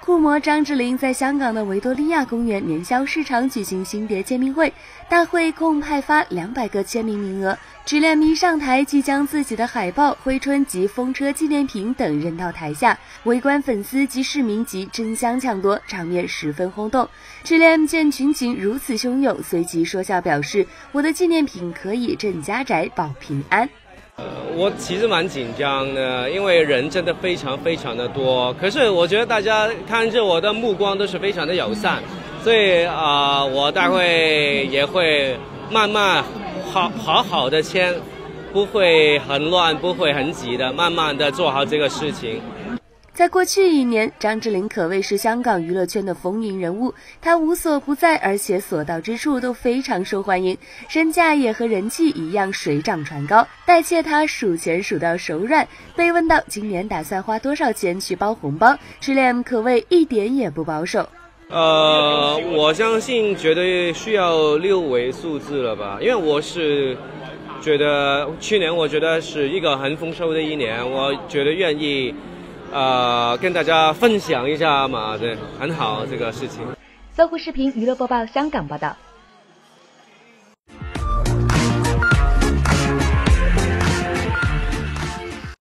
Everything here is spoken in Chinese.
酷模张智霖在香港的维多利亚公园年宵市场举行新碟签名会，大会共派发两百个签名名额。智恋迷上台即将自己的海报、挥春及风车纪念品等扔到台下，围观粉丝及市民即争相抢夺，场面十分轰动。智恋见群情如此汹涌，随即说笑表示：“我的纪念品可以镇家宅，保平安。”我其实蛮紧张的，因为人真的非常非常的多。可是我觉得大家看着我的目光都是非常的友善，所以啊，我待会也会慢慢好好好的签，不会很乱，不会很急的，慢慢的做好这个事情。在过去一年，张智霖可谓是香港娱乐圈的风云人物。他无所不在，而且所到之处都非常受欢迎，身价也和人气一样水涨船高。代谢他数钱数到手软。被问到今年打算花多少钱去包红包，智恋可谓一点也不保守。呃，我相信绝对需要六位数字了吧，因为我是觉得去年我觉得是一个很丰收的一年，我觉得愿意。呃，跟大家分享一下嘛，对，很好这个事情。搜狐视频娱乐播报，香港报道。